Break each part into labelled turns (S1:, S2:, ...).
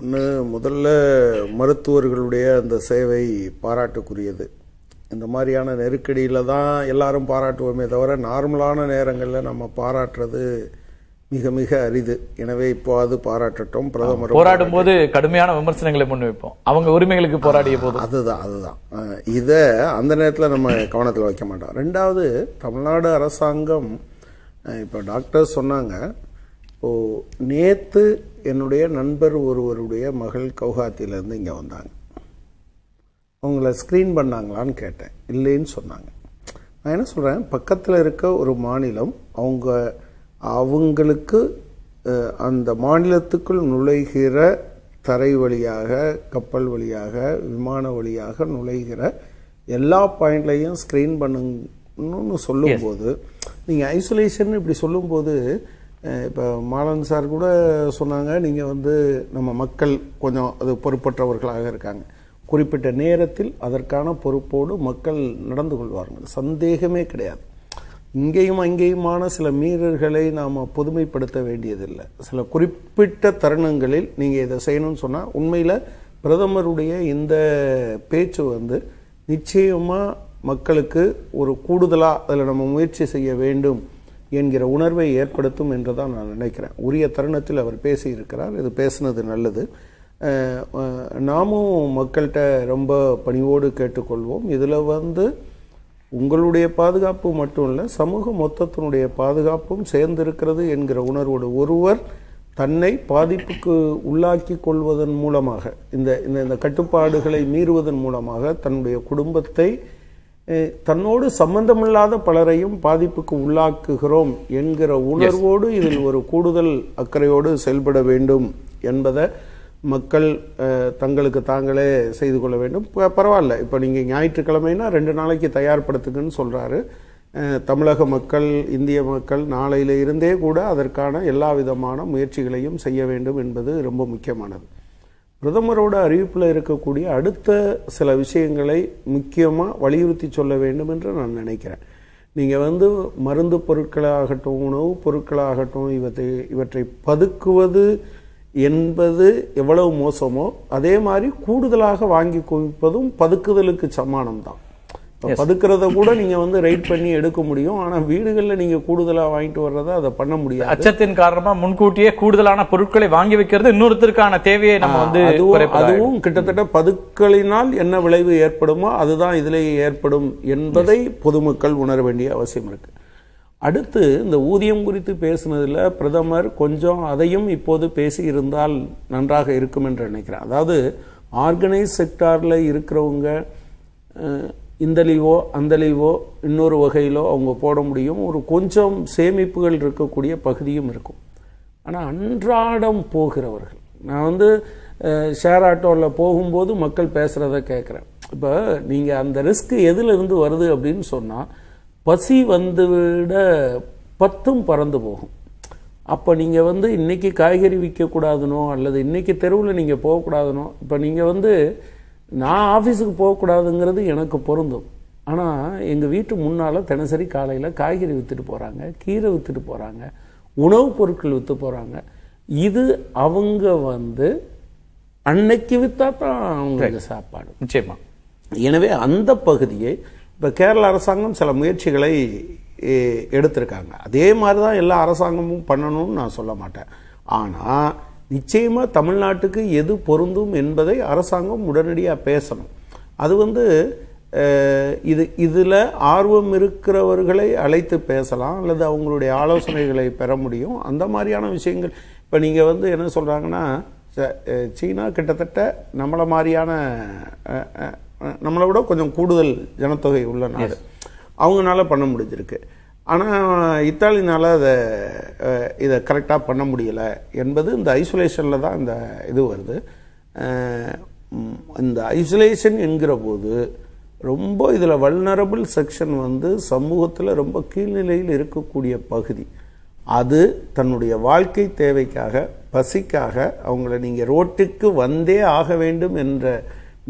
S1: ஒன்று முதல்ல மருத்துவர்களுடைய அந்த சேவை பாராட்டுக்குரியது. இந்த மாதிரியான நெருக்கடியில் தான் எல்லாரும் பாராட்டுவோமே தவிர நார்மலான நேரங்களில் நம்ம பாராட்டுறது மிக மிக அரிது. எனவே இப்போ அது பாராட்டட்டும். பிரதமர்
S2: போராடும் போது கடுமையான விமர்சனங்களை முன்வைப்போம் அவங்க உரிமைகளுக்கு போராடிய போது
S1: அதுதான் அதுதான். இதை அந்த நேரத்தில் நம்ம கவனத்தில் வைக்க மாட்டோம். ரெண்டாவது தமிழ்நாடு அரசாங்கம் இப்போ டாக்டர் சொன்னாங்க இப்போ நேத்து என்னுடைய நண்பர் ஒருவருடைய மகள் கவுஹாத்தியிலேருந்து இங்கே வந்தாங்க. அவங்கள ஸ்க்ரீன் பண்ணாங்களான்னு கேட்டேன். இல்லைன்னு சொன்னாங்க. நான் என்ன சொல்கிறேன் பக்கத்தில் இருக்க ஒரு மாநிலம் அவங்க அவங்களுக்கு அந்த மாநிலத்துக்குள் நுழைகிற தரை வழியாக கப்பல் வழியாக விமான வழியாக நுழைகிற எல்லா பாயிண்ட்லையும் ஸ்க்ரீன் பண்ணுங்கன்னு சொல்லும்போது நீங்கள் ஐசோலேஷன் இப்படி சொல்லும்போது இப்போ மாலன் சார் கூட சொன்னாங்க நீங்கள் வந்து நம்ம மக்கள் கொஞ்சம் அது பொறுப்பற்றவர்களாக இருக்காங்க. குறிப்பிட்ட நேரத்தில் அதற்கான பொறுப்போடு மக்கள் நடந்து கொள்வார்கள். சந்தேகமே கிடையாது. இங்கேயும் அங்கேயுமான சில மீறல்களை நாம் பொதுமைப்படுத்த வேண்டியதில்லை. சில குறிப்பிட்ட தருணங்களில் நீங்கள் இதை செய்யணும்னு சொன்னால் உண்மையில் பிரதமருடைய இந்த பேச்சு வந்து நிச்சயமாக மக்களுக்கு ஒரு கூடுதலாக அதில் நம்ம முயற்சி செய்ய வேண்டும் என்கிற உணர்வை ஏற்படுத்தும் என்று தான் நான் நினைக்கிறேன். உரிய தருணத்தில் அவர் பேசியிருக்கிறார். இது பேசுனது நல்லது. நாமும் மக்கள்கிட்ட ரொம்ப பணிவோடு கேட்டுக்கொள்வோம். இதில் வந்து உங்களுடைய பாதுகாப்பு மட்டும் இல்லை சமூக மொத்தத்தினுடைய பாதுகாப்பும் சேர்ந்திருக்கிறது என்கிற உணர்வோடு ஒருவர் தன்னை பாதிப்புக்கு உள்ளாக்கி கொள்வதன் மூலமாக இந்த இந்த இந்த கட்டுப்பாடுகளை மீறுவதன் மூலமாக தன்னுடைய குடும்பத்தை தன்னோடு சம்பந்தமில்லாத பலரையும் பாதிப்புக்கு உள்ளாக்குகிறோம் என்கிற உணர்வோடு இதில் ஒரு கூடுதல் அக்கறையோடு செயல்பட வேண்டும் என்பதை மக்கள் தங்களுக்கு தாங்களே செய்து கொள்ள வேண்டும். பரவாயில்ல. இப்போ நீங்கள் ஞாயிற்றுக்கிழமைனா ரெண்டு நாளைக்கு தயார்படுத்துங்கன்னு சொல்கிறாரு தமிழக மக்கள் இந்திய மக்கள் நாளையில இருந்தே கூட அதற்கான எல்லா விதமான முயற்சிகளையும் செய்ய வேண்டும் என்பது ரொம்ப முக்கியமானது. பிரதமரோட அறிவிப்பில் இருக்கக்கூடிய அடுத்த சில விஷயங்களை முக்கியமாக வலியுறுத்தி சொல்ல வேண்டும் என்று நான் நினைக்கிறேன். நீங்கள் வந்து மருந்து பொருட்களாகட்டும் உணவுப் பொருட்களாகட்டும் இவற்றை இவற்றை பதுக்குவது என்பது எவ்வளவு மோசமோ அதே மாதிரி கூடுதலாக வாங்கி குவிப்பதும் பதுக்குதலுக்கு சமானம் தான் பதுக்கிறத கூட நீங்க வந்து ரைட் பண்ணி எடுக்க முடியும். ஆனா வீடுகள்ல நீங்க கூடுதலா வாங்கிட்டு வர்றதை அதை பண்ண முடியாது.
S2: அச்சத்தின் காரணமா முன்கூட்டியே கூடுதலான பொருட்களை வாங்கி வைக்கிறது இன்னொருத்தருக்கான தேவையை நம்ம வந்து
S1: அதுவும் கிட்டத்தட்ட பதுக்களினால் என்ன விளைவு ஏற்படுமோ அதுதான் இதிலேயே ஏற்படும் என்பதை பொதுமக்கள் உணர வேண்டிய அவசியம் இருக்கு. அடுத்து இந்த ஊதியம் குறித்து பேசுனதுல பிரதமர் கொஞ்சம் அதையும் இப்போது பேசி இருந்தால் நன்றாக இருக்கும் என்று நினைக்கிறேன். அதாவது ஆர்கனைஸ் செக்டார்ல இருக்கிறவங்க இந்த லீவோ அந்த லீவோ இன்னொரு வகையிலோ அவங்க போட முடியும். ஒரு கொஞ்சம் சேமிப்புகள் இருக்கக்கூடிய பகுதியும் இருக்கும். ஆனால் அன்றாடம் போகிறவர்கள். நான் வந்து ஷேர் ஆட்டோவில் போகும்போது மக்கள் பேசுகிறத கேட்குறேன் இப்போ நீங்கள் அந்த ரிஸ்க் எதிலிருந்து வருது அப்படின்னு சொன்னால் பசி வந்து விட பத்தும் பறந்து போகும். அப்போ நீங்கள் வந்து இன்றைக்கி காய்கறி விற்கக்கூடாதுனோ அல்லது இன்றைக்கி தெருவில் நீங்கள் போகக்கூடாதுனோ இப்போ நீங்கள் வந்து நான் ஆஃபீஸுக்கு போகக்கூடாதுங்கிறது எனக்கு பொருந்தும். ஆனால் எங்கள் வீட்டு முன்னால் தினசரி காலையில் காய்கறி விற்றுட்டு போகிறாங்க கீரை விற்றுட்டு போகிறாங்க உணவுப் பொருட்கள் விற்று போகிறாங்க இது அவங்க வந்து அன்னைக்கு விற்றா தான் அவங்களுக்கு சாப்பாடு.
S2: நிச்சயமா.
S1: எனவே அந்த பகுதியை இப்போ கேரள அரசாங்கம் சில முயற்சிகளை எடுத்திருக்காங்க. அதே மாதிரி தான் எல்லா அரசாங்கமும் பண்ணணும்னு நான் சொல்ல மாட்டேன். ஆனால் நிச்சயமாக தமிழ்நாட்டுக்கு எது பொருந்தும் என்பதை அரசாங்கம் உடனடியாக பேசணும். அது வந்து இது இதில் ஆர்வம் இருக்கிறவர்களை அழைத்து பேசலாம் அல்லது அவங்களுடைய ஆலோசனைகளை பெற முடியும். அந்த மாதிரியான விஷயங்கள் இப்போ நீங்கள் வந்து என்ன சொல்கிறாங்கன்னா சீனா கிட்டத்தட்ட நம்மள மாதிரியான நம்மளை விட கொஞ்சம் கூடுதல் ஜனத்தொகை உள்ள நாடு. அவங்கனால பண்ண முடிஞ்சிருக்கு. ஆனால் இத்தாலினால் அதை இதை கரெக்டாக பண்ண முடியலை என்பது இந்த ஐசோலேஷனில் தான் இந்த இது வருது. இந்த ஐசோலேஷன் என்கிற போது ரொம்ப இதில் வல்னரபிள் செக்ஷன் வந்து சமூகத்தில் ரொம்ப கீழ்நிலையில் இருக்கக்கூடிய பகுதி. அது தன்னுடைய வாழ்க்கை தேவைக்காக பசிக்காக அவங்கள நீங்கள் ரோட்டுக்கு வந்தே ஆக வேண்டும் என்ற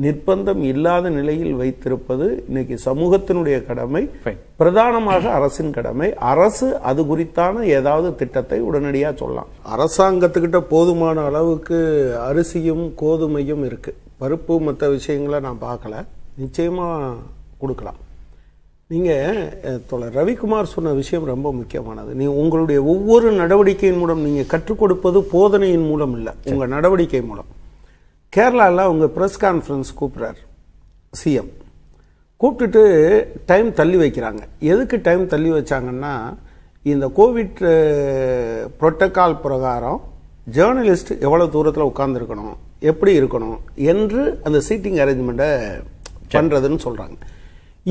S1: நிர்பந்தம் இல்லாத நிலையில் வைத்திருப்பது இன்னைக்கு சமூகத்தினுடைய கடமை. பிரதானமாக அரசின் கடமை. அரசு அது குறித்தான ஏதாவது திட்டத்தை உடனடியாக சொல்லலாம். அரசாங்கத்துக்கிட்ட போதுமான அளவுக்கு அரிசியும் கோதுமையும் இருக்கு. பருப்பு மற்ற விஷயங்களை நான் பார்க்கல. நிச்சயமா கொடுக்கலாம். நீங்க அஹ், தோழர் ரவிக்குமார் சொன்ன விஷயம் ரொம்ப முக்கியமானது. நீ உங்களுடைய ஒவ்வொரு நடவடிக்கையின் மூலம் நீங்க கற்றுக் கொடுப்பது போதனையின் மூலம் இல்லை. உங்க நடவடிக்கை மூலம். கேரளாவில் அவங்க ப்ரெஸ் கான்ஃபரன்ஸ் கூப்பிட்றாரு சிஎம் கூப்பிட்டுட்டு டைம் தள்ளி வைக்கிறாங்க. எதுக்கு டைம் தள்ளி வச்சாங்கன்னா இந்த கோவிட் புரோட்டோகால் பிரகாரம் ஜேர்னலிஸ்ட் எவ்வளோ தூரத்தில் உட்கார்ந்திருக்கணும் எப்படி இருக்கணும் என்று அந்த சீட்டிங் அரேஞ்ச்மெண்ட்டை பண்ணுறதுன்னு சொல்கிறாங்க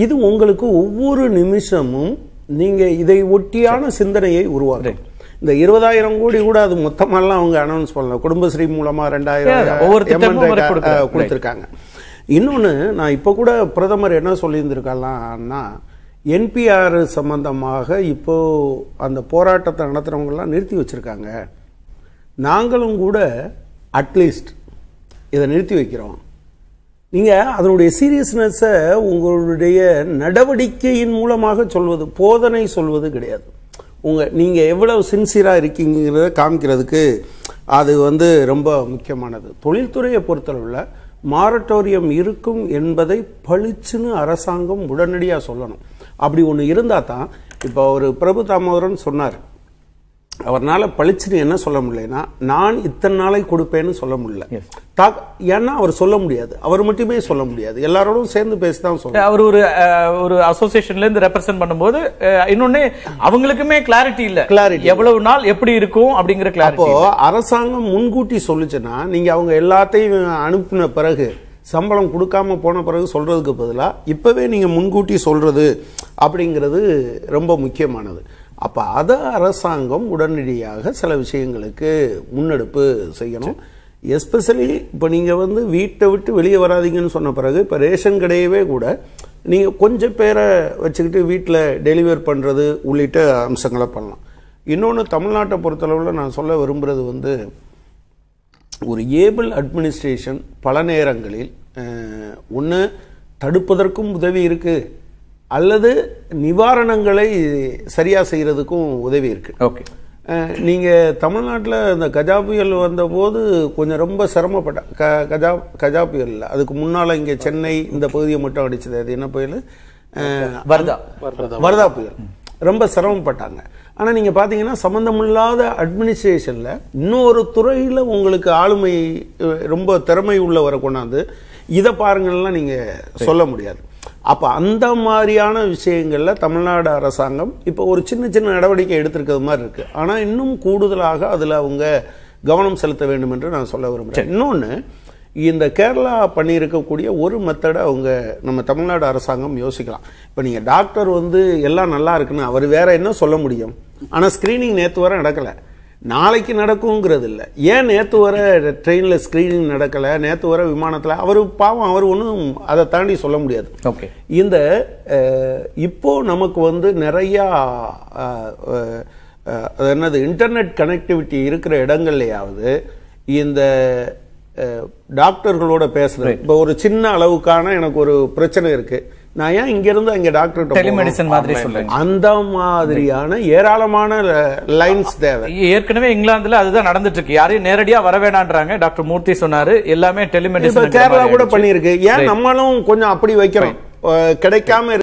S1: இது உங்களுக்கு ஒவ்வொரு நிமிஷமும் நீங்கள் இதை ஒட்டியான சிந்தனையை உருவாக்கும். இந்த இருபதாயிரம் கோடி கூட அது மொத்தமெல்லாம் அவங்க அனௌன்ஸ் பண்ணல. குடும்பஸ்ரீ மூலமா
S2: Yeah,
S1: ரெண்டாயிரம்
S2: ஒவ்வொரு
S1: கொடுத்திருக்காங்க. இன்னொன்னு நான் இப்போ கூட பிரதமர் என்ன சொல்லியிருந்திருக்கலாம்னா என்பிஆர் சம்பந்தமாக இப்போ அந்த போராட்டத்தை நடத்துறவங்க எல்லாம் நிறுத்தி வச்சிருக்காங்க. நாங்களும் கூட அட்லீஸ்ட் இதை நிறுத்தி வைக்கிறோம். நீங்க அதனுடைய சீரியஸ்னஸை உங்களுடைய நடவடிக்கையின் மூலமாக சொல்வது போதனை சொல்வது கிடையாது. உங்கள் நீங்கள் எவ்வளவு சின்சியராக இருக்கீங்கிறத காமிக்கிறதுக்கு அது வந்து ரொம்ப முக்கியமானது. தொழில்துறையை பொறுத்தளவில் மாரட்டோரியம் இருக்கும் என்பதை பளிச்சுன்னு அரசாங்கம் உடனடியாக சொல்லணும். அப்படி ஒன்று இருந்தால் தான் இப்போ ஒரு பிரபு தாமோதரன் சொன்னார். அவர்னால பளிச்சுன்னு என்ன சொல்ல முடியலன்னா நான் இத்தனை நாளை கொடுப்பேன்னு சொல்ல முடியல.
S2: Yes.
S1: தா- ஏன்னா அவர் சொல்ல முடியாது. அவர் மட்டுமே சொல்ல முடியாது. எல்லாரோடும் சேர்ந்து பேசி தான் சொல்ல
S2: அவர் ஒரு ஒரு அசோசியேஷன்ல இருந்து ரெப்ரசென்ட் பண்ணும்போது இன்னொன்னு அவங்களுக்குமே கிளாரிட்டி இல்ல.
S1: Clarity.
S2: எவ்வளவு நாள் எப்படி இருக்கும் அப்படிங்கிற
S1: அப்போ
S2: கிளாரிட்டி
S1: அரசாங்கம் முன்கூட்டி சொல்லுச்சுன்னா நீங்க அவங்க எல்லாத்தையும் அனுப்பின பிறகு சம்பளம் கொடுக்காம போன பிறகு சொல்றதுக்கு பதிலா இப்பவே நீங்க முன்கூட்டி சொல்றது அப்படிங்கிறது ரொம்ப முக்கியமானது. அப்போ அதை அரசாங்கம் உடனடியாக சில விஷயங்களுக்கு முன்னெடுப்பு செய்யணும். எஸ்பெஷலி இப்போ நீங்கள் வந்து வீட்டை விட்டு வெளியே வராதீங்கன்னு சொன்ன பிறகு இப்போ ரேஷன் கடையவே கூட நீங்கள் கொஞ்சம் பேரை வச்சுக்கிட்டு வீட்டில் டெலிவர் பண்ணுறது உள்ளிட்ட அம்சங்களை பண்ணலாம். இன்னொன்று தமிழ்நாட்டை பொறுத்தளவில் நான் சொல்ல விரும்புறது வந்து ஒரு ஏபிள் அட்மினிஸ்ட்ரேஷன் பல நேரங்களில் ஒன்று தடுப்பதற்கும் உதவி இருக்கு. அல்லது நிவாரணங்களை சரியா செய்யறதுக்கும் உதவி இருக்கு.
S2: ஓகே.
S1: அஹ், நீங்க தமிழ்நாட்டில் இந்த கஜா புயல் வந்தபோது கொஞ்சம் ரொம்ப சிரமப்பட்ட க கஜா கஜா புயல் இல்ல. அதுக்கு முன்னால இங்க சென்னை இந்த பகுதியை மட்டும் அடிச்சது. அது என்ன புயல்?
S2: வர்தா.
S1: வரதா. புயல். ரொம்ப சிரமப்பட்டாங்க. ஆனா நீங்க பாத்தீங்கன்னா சம்பந்தமில்லாத அட்மினிஸ்ட்ரேஷன்ல இன்னொரு துறையில உங்களுக்கு ஆளுமை ரொம்ப திறமை உள்ளவரை கொண்டாந்து இதை பாருங்கள்லாம் நீங்க சொல்ல முடியாது. அப்ப அந்த மாதிரியான விஷயங்கள்ல தமிழ்நாடு அரசாங்கம் இப்போ ஒரு சின்ன சின்ன நடவடிக்கை எடுத்திருக்கிறது மாதிரி இருக்கு. ஆனா இன்னும் கூடுதலாக அதுல அவங்க கவனம் செலுத்த வேண்டும் என்று நான் சொல்ல விரும்புறேன். இன்னொன்னு இந்த கேரளா பண்ணியிருக்கக்கூடிய ஒரு மெத்தடை அவங்க நம்ம தமிழ்நாடு அரசாங்கம் யோசிக்கலாம். இப்போ நீங்கள் டாக்டர் வந்து எல்லாம் நல்லா இருக்குன்னு அவர் வேற என்ன சொல்ல முடியும்? ஆனால் ஸ்க்ரீனிங் நேற்று வரை நடக்கலை. நாளைக்கு நடக்குங்கிறது இல்லை ஏன் நேற்று வர ட்ரெயினில் ஸ்க்ரீனிங் நடக்கலை? நேற்று வர விமானத்தில் அவர் பாவம் அவர் ஒன்றும் அதை தாண்டி சொல்ல முடியாது.
S2: ஓகே.
S1: இந்த அஹ், இப்போ நமக்கு வந்து நிறையா அது என்னது இன்டர்நெட் கனெக்டிவிட்டி இருக்கிற இடங்கள்லயாவது இந்த டாக்டர்களோட பேசுறது. இப்போ ஒரு சின்ன அளவுக்கான எனக்கு ஒரு பிரச்சனை இருக்கு. நான் ஏன் இங்க இருந்து அங்க டாக்டர்
S2: டெலிமெடிசன் மாதிரி சொல்றீங்க
S1: அந்த மாதிரியான ஏராளமான லைன்ஸ் தேவை.
S2: ஏற்கனவே இங்கிலாந்துல அதுதான் நடந்துட்டு இருக்கு யாரையும் நேரடியா வர வேணான்றாங்க. டாக்டர் மூர்த்தி சொன்னாரு. எல்லாமே டெலிமெடிசன்
S1: கேரளா கூட பண்ணியிருக்கு. ஏன் நம்மளும் கொஞ்சம் அப்படி வைக்கிறோம் கிடைக்காம